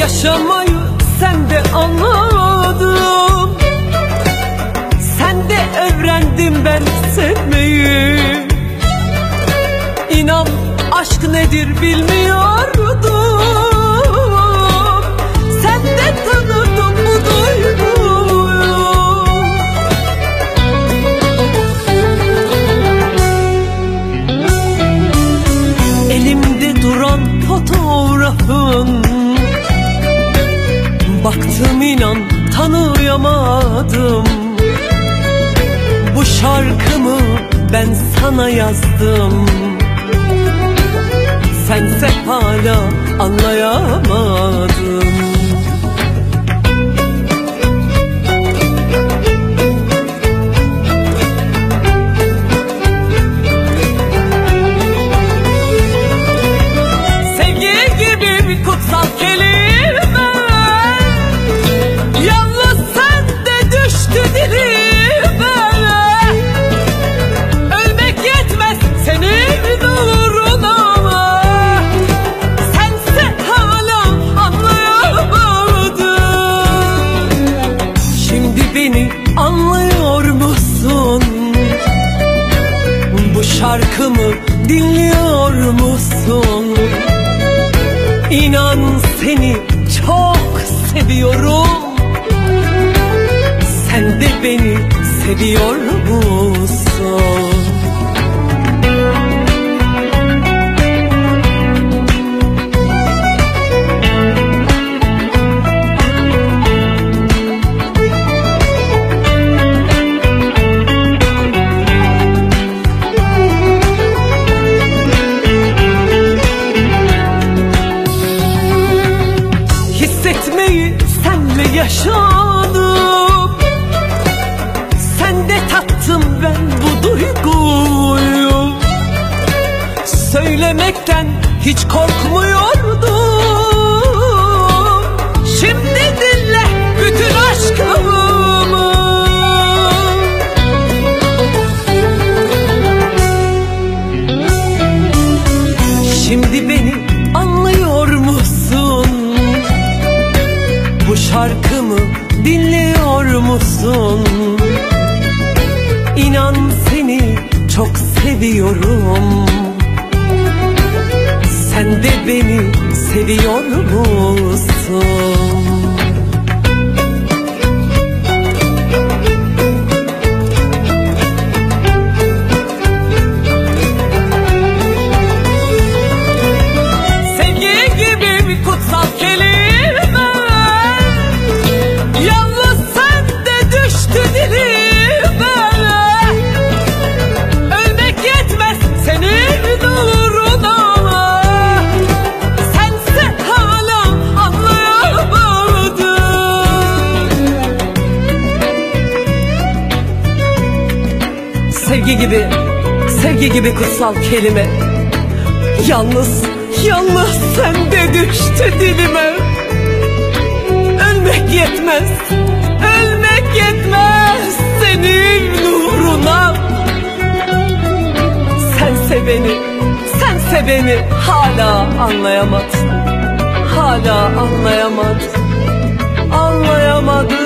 Harcamayı sen de anladım Sen de öğrendim ben sevmeyi. İnan aşk nedir bilmiyordum Baktım inan tanıyamadım. Bu şarkımı ben sana yazdım. Sense hala anlayamadın dinliyor musun? İnan seni çok seviyorum Sen de beni seviyor musun? Yaşadım. Sen de tattım ben bu duyguyu. Söylemekten hiç korkmuyordum. Şimdi dinle bütün aşkımı. Şimdi beni anlıyor musun? Bu şarkımı musun? İnan seni çok seviyorum Sen de beni seviyor musun? Sevgi gibi bir kutsal kelime Sevgi gibi, sevgi gibi kutsal kelime. Yalnız, yalnız sende düştü dilime. Ölmek yetmez, ölmek yetmez senin nuruna. Sense beni, sense beni hala anlayamadın Hala anlayamadın, anlayamadın